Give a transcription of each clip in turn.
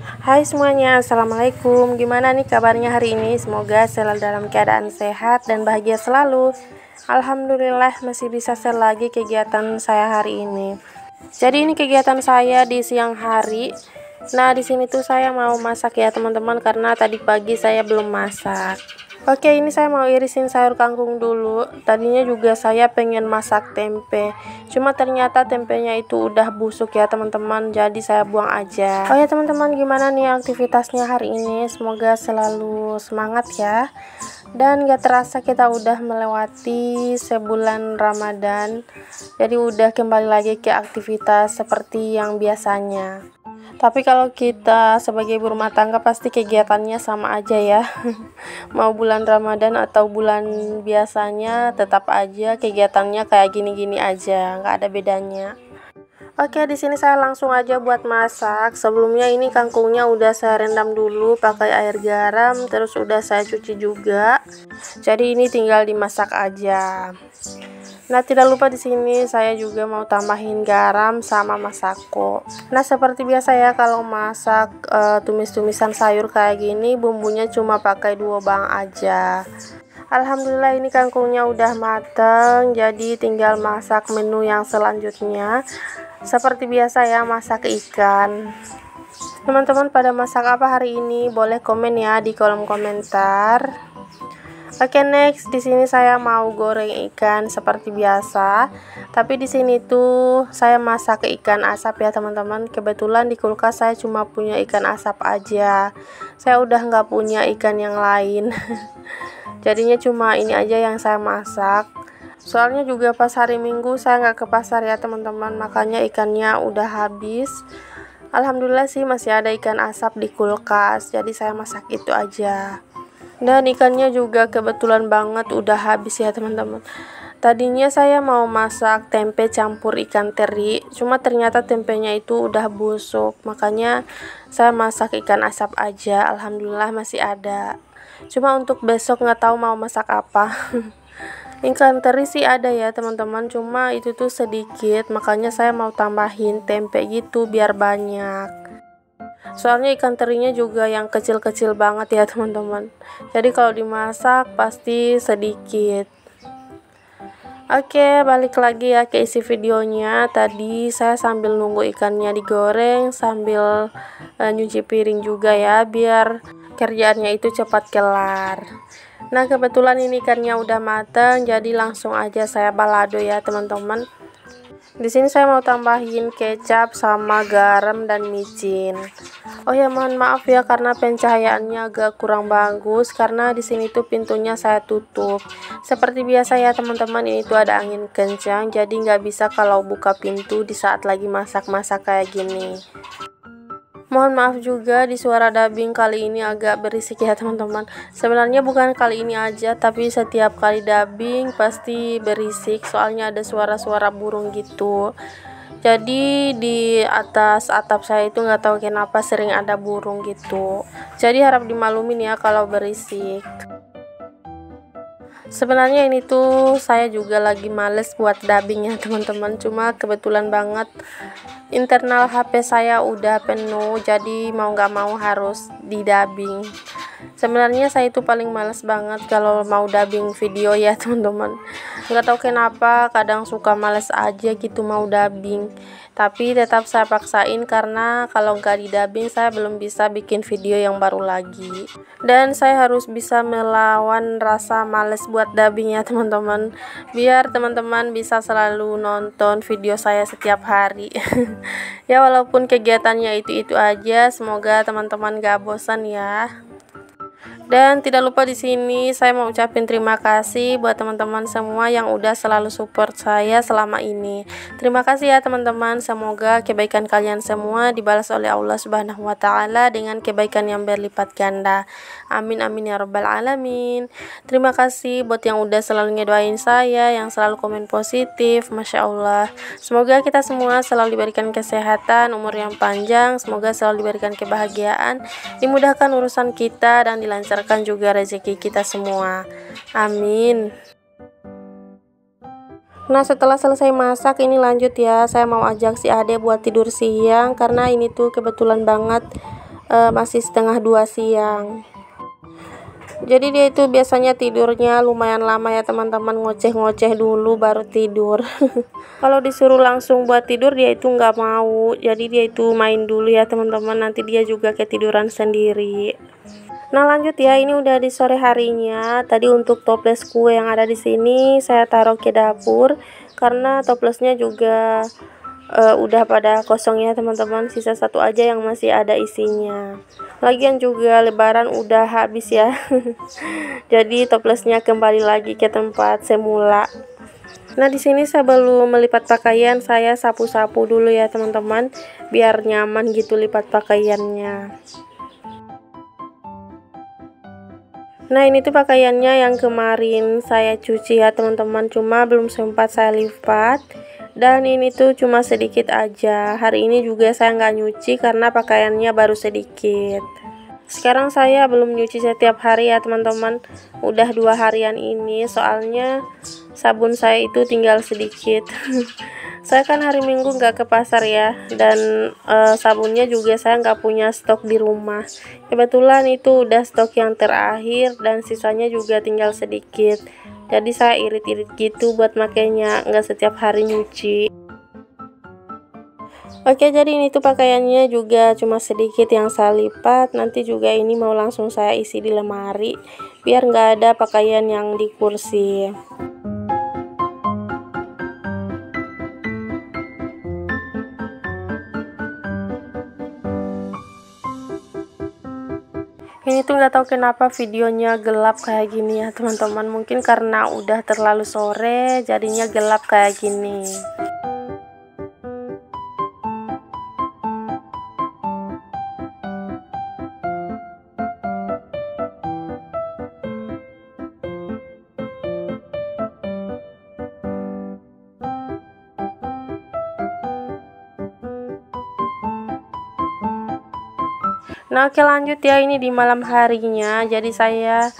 Hai semuanya, Assalamualaikum. Gimana nih kabarnya hari ini? Semoga selalu dalam keadaan sehat dan bahagia selalu. Alhamdulillah masih bisa share lagi kegiatan saya hari ini. Jadi ini kegiatan saya di siang hari. Nah di sini tuh saya mau masak ya teman-teman Karena tadi pagi saya belum masak Oke ini saya mau irisin sayur kangkung dulu. Tadinya juga saya pengen masak tempe Cuma ternyata tempenya itu udah busuk ya teman-teman. Jadi saya buang aja. Oh ya teman-teman gimana nih aktivitasnya hari ini? Semoga selalu semangat ya. Dan gak terasa kita udah melewati sebulan Ramadan. Jadi udah kembali lagi ke aktivitas seperti yang biasanya tapi kalau kita sebagai ibu rumah tangga pasti kegiatannya sama aja ya. Mau bulan Ramadan atau bulan biasanya tetap aja kegiatannya kayak gini-gini aja, nggak ada bedanya. Oke, di sini saya langsung aja buat masak. Sebelumnya ini kangkungnya udah saya rendam dulu pakai air garam, terus udah saya cuci juga. Jadi ini tinggal dimasak aja. Nah, tidak lupa di sini saya juga mau tambahin garam sama masako. Nah, seperti biasa ya kalau masak e, tumis-tumisan sayur kayak gini, bumbunya cuma pakai dua bang aja. Alhamdulillah ini kangkungnya udah mateng, jadi tinggal masak menu yang selanjutnya. Seperti biasa ya, masak ikan. Teman-teman pada masak apa hari ini? Boleh komen ya di kolom komentar. Oke okay, next di sini saya mau goreng ikan seperti biasa. Tapi di sini tuh saya masak ikan asap ya teman-teman. Kebetulan di kulkas saya cuma punya ikan asap aja. Saya udah nggak punya ikan yang lain. Jadinya cuma ini aja yang saya masak. Soalnya juga pas hari Minggu saya nggak ke pasar ya teman-teman. Makanya ikannya udah habis. Alhamdulillah sih masih ada ikan asap di kulkas. Jadi saya masak itu aja dan ikannya juga kebetulan banget udah habis ya teman-teman. Tadinya saya mau masak tempe campur ikan teri cuma ternyata tempenya itu udah busuk. Makanya saya masak ikan asap aja. Alhamdulillah masih ada. Cuma untuk besok nggak tahu mau masak apa. Ikan teri sih ada ya teman-teman. Cuma itu tuh sedikit makanya saya mau tambahin tempe gitu biar banyak soalnya ikan terinya juga yang kecil-kecil banget ya teman-teman jadi kalau dimasak pasti sedikit Oke, balik lagi ya ke isi videonya. Tadi saya sambil nunggu ikannya digoreng, sambil uh, nyuci piring juga ya, biar kerjaannya itu cepat kelar. Nah, kebetulan ini ikannya udah matang, jadi langsung aja saya balado ya, teman-teman. Di sini saya mau tambahin kecap sama garam dan micin. Oh ya, mohon maaf ya karena pencahayaannya agak kurang bagus karena di sini tuh pintunya saya tutup. Seperti biasa ya teman-teman, ini tuh ada angin kencang jadi nggak bisa kalau buka pintu di saat lagi masak-masak kayak gini. Mohon maaf juga di suara dubbing kali ini agak berisik ya teman-teman. Sebenarnya bukan kali ini aja, tapi setiap kali dubbing pasti berisik soalnya ada suara-suara burung gitu. Jadi di atas atap saya itu nggak tahu kenapa sering ada burung gitu. Jadi harap dimaklumin ya kalau berisik. Sebenarnya ini tuh saya juga lagi males buat dubbing ya teman-teman. Cuma kebetulan banget internal HP saya udah penuh jadi mau nggak mau harus di dubbing sebenarnya saya itu paling males banget kalau mau dubbing video ya teman-teman. Nggak tahu kenapa kadang suka males aja gitu mau dubbing. Tapi tetap saya paksain karena kalau nggak didubbing saya belum bisa bikin video yang baru lagi. Dan saya harus bisa melawan rasa males buat dubbing ya teman-teman. Biar teman-teman bisa selalu nonton video saya setiap hari. Ya walaupun kegiatannya itu-itu aja semoga teman-teman gak bosan ya dan tidak lupa di sini saya mau ucapin terima kasih buat teman-teman semua yang udah selalu support saya selama ini. Terima kasih ya teman-teman. Semoga kebaikan kalian semua dibalas oleh Allah Subhanahu wa taala dengan kebaikan yang berlipat ganda. Amin amin ya rabbal alamin. Terima kasih buat yang udah selalu ngedoain saya, yang selalu komen positif. Masya Allah. Semoga kita semua selalu diberikan kesehatan, umur yang panjang, semoga selalu diberikan kebahagiaan, dimudahkan urusan kita dan dilancarkan lancarkan juga rezeki kita semua. Amin. Nah setelah selesai masak ini lanjut ya. Saya mau ajak si Ade buat tidur siang Karena ini tuh kebetulan banget uh, masih setengah dua siang. Jadi dia itu biasanya tidurnya lumayan lama ya teman-teman. Ngoceh-ngoceh dulu baru tidur. Kalau disuruh langsung buat tidur dia itu nggak mau. Jadi dia itu main dulu ya teman-teman. Nanti dia juga ketiduran sendiri Nah lanjut ya, ini udah di sore harinya. Tadi untuk toples kue yang ada di sini saya taruh ke dapur karena toplesnya juga uh, udah pada kosong ya teman-teman. Sisa satu aja yang masih ada isinya. Lagian juga lebaran udah habis ya. Jadi toplesnya kembali lagi ke tempat semula. Nah, di sini saya belum melipat pakaian, saya sapu-sapu dulu ya, teman-teman, biar nyaman gitu lipat pakaiannya. Nah ini tuh pakaiannya yang kemarin saya cuci ya teman-teman. Cuma belum sempat saya lipat. Dan ini tuh cuma sedikit aja. Hari ini juga saya nggak nyuci karena pakaiannya baru sedikit. Sekarang saya belum nyuci setiap hari ya teman-teman. Udah dua harian ini soalnya sabun saya itu tinggal sedikit saya kan hari minggu nggak ke pasar ya dan e, sabunnya juga saya nggak punya stok di rumah. Kebetulan itu udah stok yang terakhir dan sisanya juga tinggal sedikit. Jadi saya irit-irit gitu buat makainya nggak setiap hari nyuci. Oke jadi ini tuh pakaiannya juga cuma sedikit yang saya lipat. Nanti juga ini mau langsung saya isi di lemari Biar nggak ada pakaian yang di kursi ini tuh nggak tahu kenapa videonya gelap kayak gini ya teman-teman. Mungkin karena udah terlalu sore jadinya gelap kayak gini Nah oke lanjut ya ini di malam harinya. Jadi saya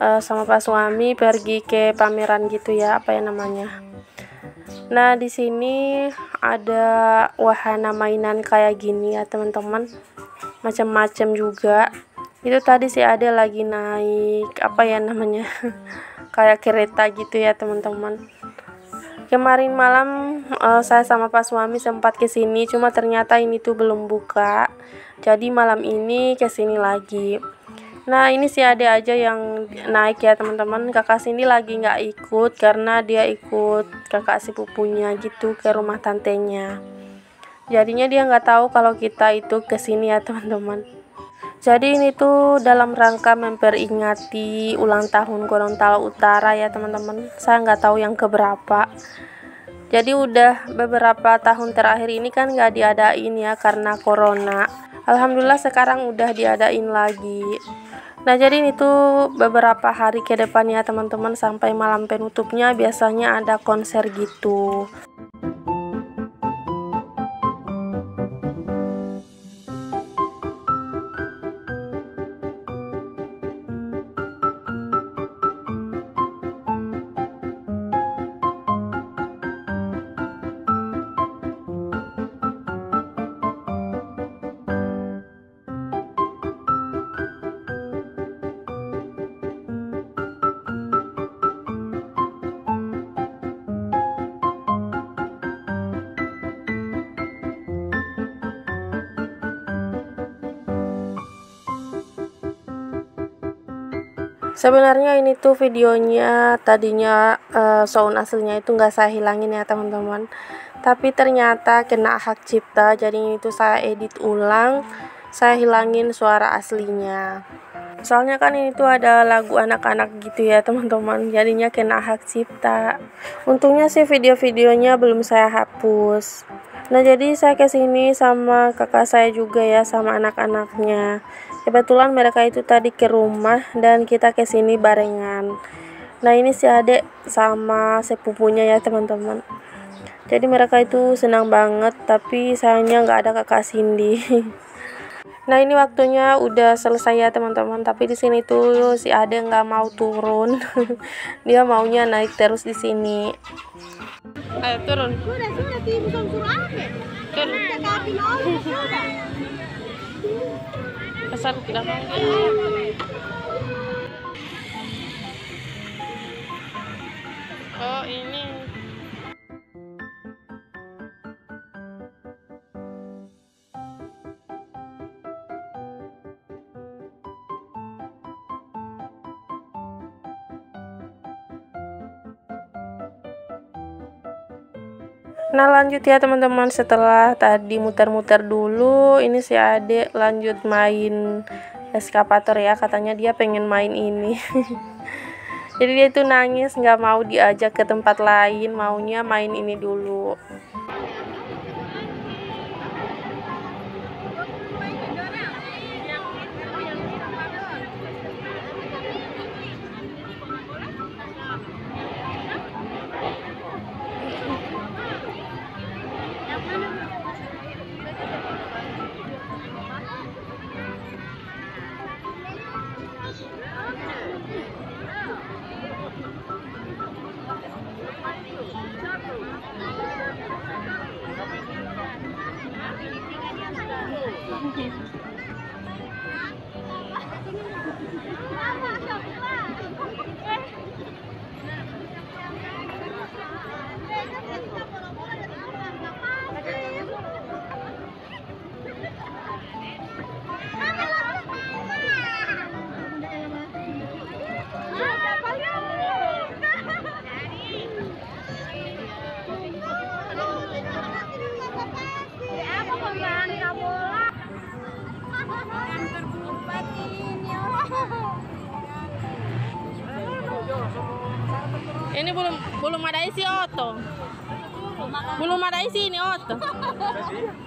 uh, sama pak suami pergi ke pameran gitu ya apa ya namanya. Nah di sini ada wahana mainan kayak gini ya teman-teman. Macam-macam juga. Itu tadi sih ada lagi naik apa ya namanya kayak kereta gitu ya teman-teman kemarin malam uh, saya sama pak suami sempat ke sini cuma ternyata ini tuh belum buka. Jadi malam ini ke sini lagi. Nah ini sih ada aja yang naik ya teman-teman. Kakak sini lagi nggak ikut karena dia ikut kakak si pupunya gitu ke rumah tantenya. Jadinya dia nggak tahu kalau kita itu ke sini ya teman-teman jadi ini tuh dalam rangka memperingati ulang tahun Gorontalo Utara ya teman-teman. Saya nggak tahu yang keberapa. Jadi udah beberapa tahun terakhir ini kan nggak diadain ya karena corona. Alhamdulillah sekarang udah diadain lagi. Nah jadi ini tuh beberapa hari ke depannya teman-teman sampai malam penutupnya biasanya ada konser gitu sebenarnya ini tuh videonya tadinya uh, sound aslinya itu nggak saya hilangin ya teman-teman. Tapi ternyata kena hak cipta jadi ini tuh saya edit ulang saya hilangin suara aslinya. Soalnya kan ini tuh ada lagu anak-anak gitu ya teman-teman. Jadinya kena hak cipta. Untungnya sih video-videonya belum saya hapus. Nah jadi saya ke sini sama kakak saya juga ya sama anak-anaknya kebetulan mereka itu tadi ke rumah dan kita ke sini barengan. Nah ini si adek sama sepupunya ya teman-teman. Jadi mereka itu senang banget tapi sayangnya nggak ada kakak Cindy. Nah ini waktunya udah selesai ya teman-teman. Tapi di sini tuh si ade nggak mau turun. Dia maunya naik terus di sini. Ayo turun. Sudah sudah turun. Turun Pasar belakang. Oh ini Nah lanjut ya teman-teman. Setelah tadi muter-muter dulu ini si adek lanjut main eskapator ya. Katanya dia pengen main ini. Jadi dia itu nangis nggak mau diajak ke tempat lain. Maunya main ini dulu Ini belum belum ada isi oto. Belum ada isi ini oto.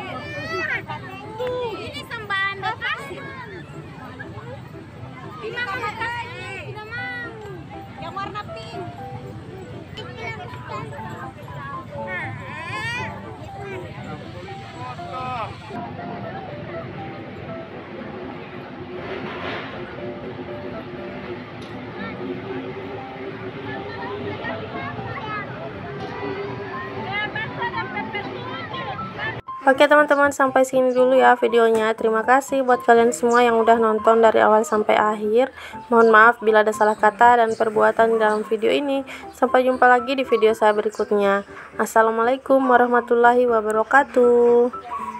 Oke teman-teman sampai sini dulu ya videonya. Terima kasih buat kalian semua yang udah nonton dari awal sampai akhir. Mohon maaf bila ada salah kata dan perbuatan dalam video ini. Sampai jumpa lagi di video saya berikutnya. Assalamualaikum warahmatullahi wabarakatuh